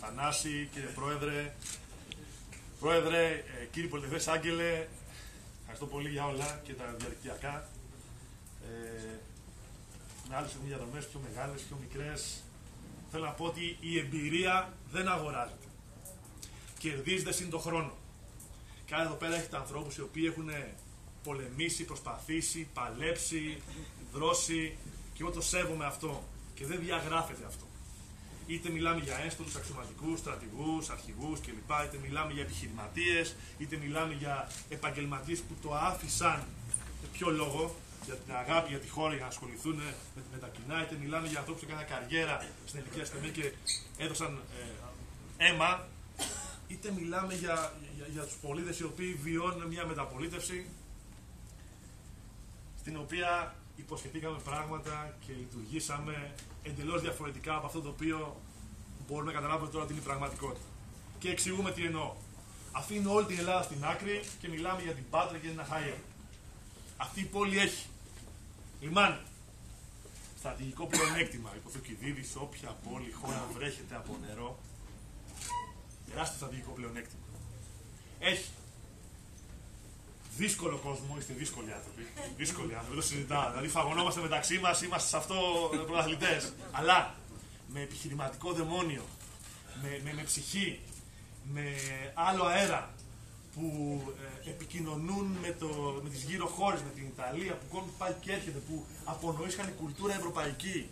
Θανάση, κύριε Πρόεδρε. Πρόεδρε, ε, κύριε Πολιτευτές Άγγελε, ευχαριστώ πολύ για όλα και τα διαδικτυακά. Ε, με άλλες έχουν διαδρομές πιο μεγάλες, πιο μικρές. Θέλω να πω ότι η εμπειρία δεν αγοράζεται. Κερδίζεται συν το χρόνο. Κάθε εδώ πέρα έχετε ανθρώπους οι οποίοι έχουν πολεμήσει, προσπαθήσει, παλέψει, δρώσει και εγώ το σέβομαι αυτό και δεν διαγράφεται αυτό. Είτε μιλάμε για ένστολους, αξιωματικούς, στρατηγούς, αρχηγούς κλπ. Είτε μιλάμε για επιχειρηματίες, είτε μιλάμε για επαγγελματίες που το άφησαν με ποιο λόγο, για την αγάπη για τη χώρα, για να ασχοληθούν με, με τα κοινά, είτε μιλάμε για ανθρώπους που έκαναν καριέρα στην ελληνική αστυνομία και έδωσαν ε, αίμα, είτε μιλάμε για, για, για τους πολίτες οι οποίοι βιώνουν μια μεταπολίτευση στην οποία υποσχεθήκαμε πράγματα και λειτουργήσαμε εντελώς διαφορετικά από αυτό το οποίο μπορούμε να καταλάβουμε τώρα ότι είναι η πραγματικότητα. Και εξηγούμε τι εννοώ. Αφήνω όλη την Ελλάδα στην άκρη και μιλάμε για την Πάτρα και την Αχαία. Αυτή η πόλη έχει λιμάνι. Στρατηγικό πλεονέκτημα. Υπό Θουκυδίδη, όποια πόλη, χώρα βρέχεται από νερό. Τεράστιο στρατηγικό πλεονέκτημα. Έχει δύσκολο κόσμο, είστε δύσκολοι άνθρωποι. Δύσκολοι άνθρωποι, δεν το συζητάω. Δηλαδή, φαγωνόμαστε μεταξύ μας, είμαστε σε αυτό πρωταθλητές. Αλλά με επιχειρηματικό δαιμόνιο, με, με, με ψυχή, με άλλο αέρα που ε, επικοινωνούν με, το, με τις γύρω χώρες, με την Ιταλία, που κόμμα πάει και έρχεται, που απονοήσαν η κουλτούρα ευρωπαϊκή,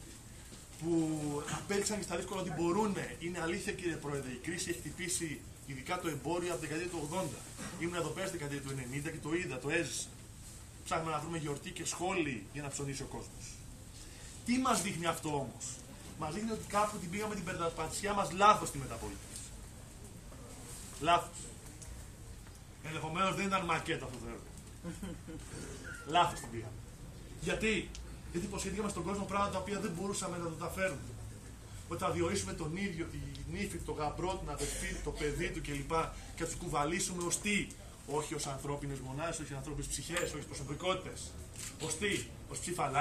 που απέδειξαν και στα δύσκολα ότι μπορούν. Είναι αλήθεια κύριε Πρόεδρε, η κρίση έχει χτυπήσει ειδικά το εμπόριο από την δεκαετία του 80. Ήμουν εδώ πέρα στην δεκαετία του 90 και το είδα, το έζησα. Ψάχνουμε να βρούμε γιορτή και σχόλοι για να ψωνίσει ο κόσμος. Τι μας δείχνει αυτό όμως, Μας δείχνει ότι κάπου την πήγαμε την περταπατησιά μας λάθος στη μεταπολίτευση. Λάθος. Ενδεχομένως δεν ήταν μακέτα αυτό το έργο. λάθος την πήγαμε. Γιατί, γιατί υποσχεθήκαμε στον κόσμο πράγματα τα οποία δεν μπορούσαμε να το τα φέρουμε. Ότι θα διορίσουμε τον ίδιο, την ύφη, τον γαμπρό, την αδερφή, το παιδί του κλπ. Και θα τους κουβαλήσουμε ως τι; Όχι ως ανθρώπινες μονάδες, όχι ως ανθρώπινες ψυχές, όχι ως προσωπικότητες. Ω τι, ως ψηφαλάκια.